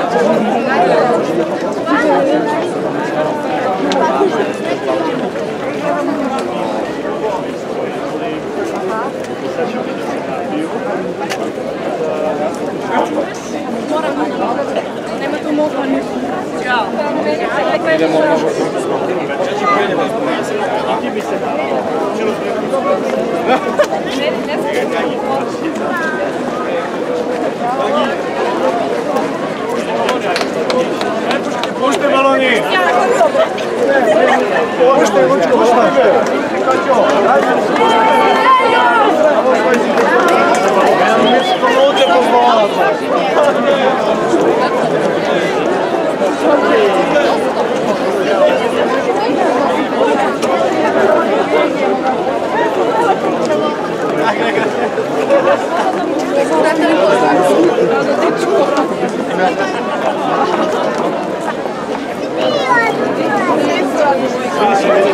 t r a z i e стороны. Пошли, ручку, Thank you.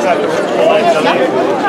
Exato.